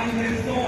Down his